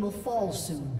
Will fall soon.